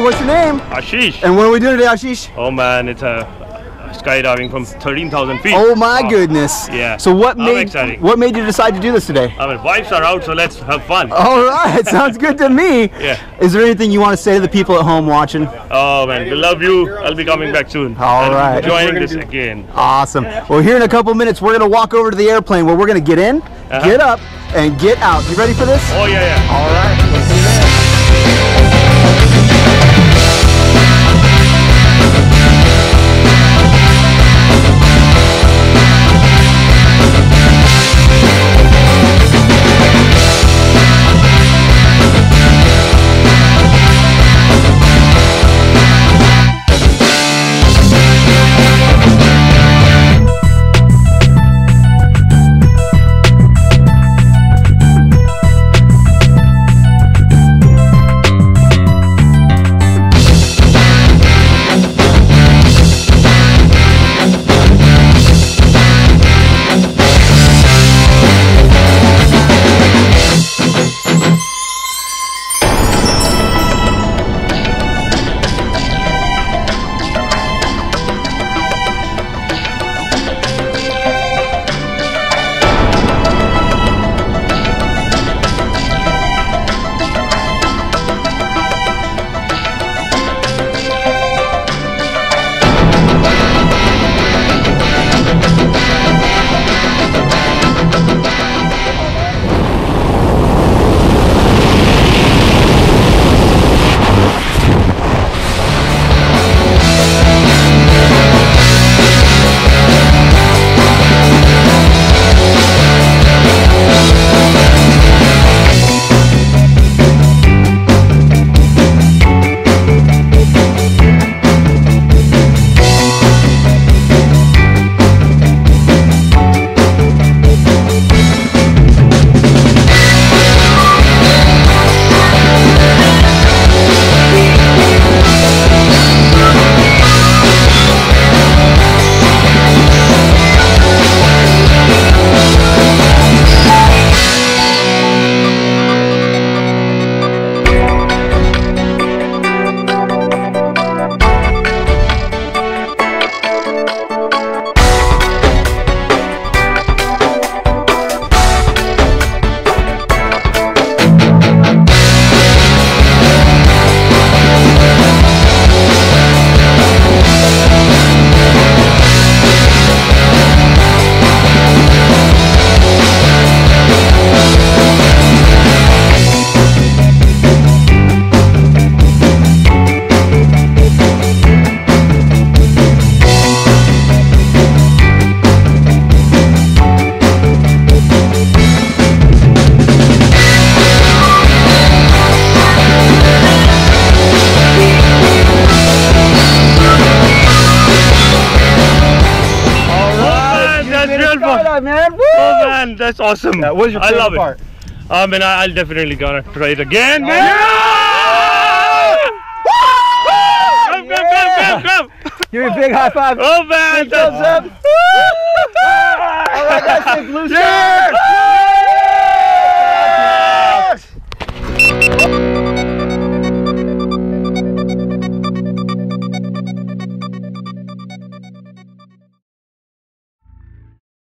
what's your name? Ashish. And what are we doing today, Ashish? Oh man, it's a skydiving from 13,000 feet. Oh my Wow. goodness. Yeah. So what How made exciting. what made you decide to do this today? I mean, wives are out, so let's have fun. All right, sounds good to me. Yeah. Is there anything you want to say to the people at home watching? Oh man, we love you. I'll be coming back soon. All right. Joining this again. Awesome. Well, here in a couple minutes, we're gonna walk over to the airplane where we're gonna get in, Uh-huh. get up, and get out. You ready for this? Oh yeah, yeah. All right. Let's that's real man. Woo! Oh man, that's awesome. Yeah, what was your I love part? Oh, it. I mean, I- I'll definitely gonna try it again. man. Come, come, come, come, come. Give me a big high five. Oh man, Thumbs up. All right, guys, say blue sky. Yeah!